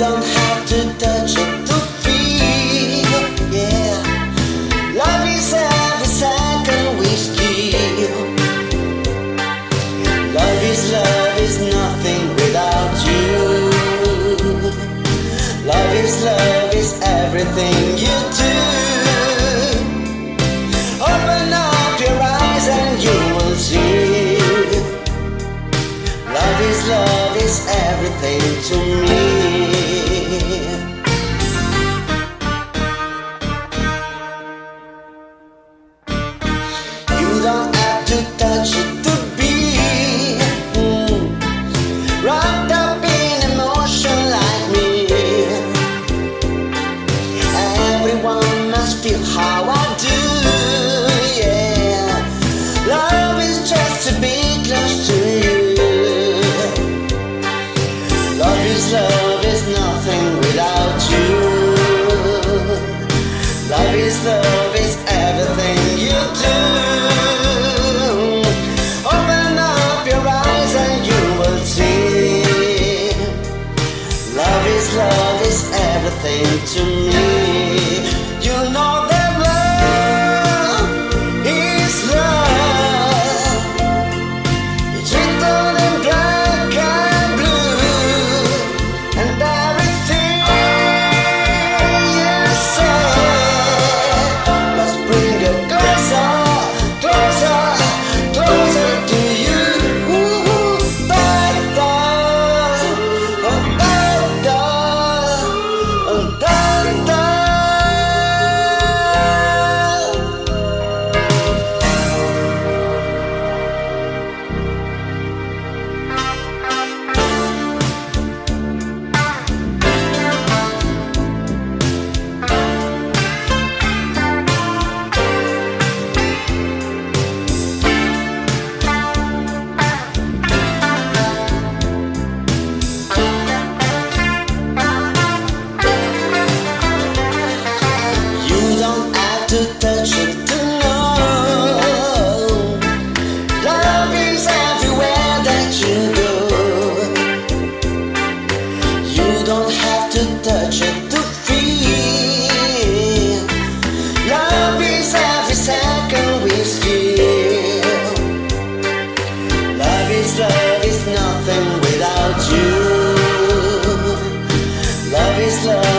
don't have to touch it to feel. Yeah. Love is every second we steal. Love is love is nothing without you. Love is love is everything you do. Open up your eyes and you will see. Love is love is everything to me. Don't have to touch it to be mm, wrapped up in emotion like me. Everyone must feel how I do, yeah. Love is just to be close to you. Love is love is nothing without you. Love is love is everything you do. Touch it to feel. Love is every second we feel. Love is love is nothing without you. Love is love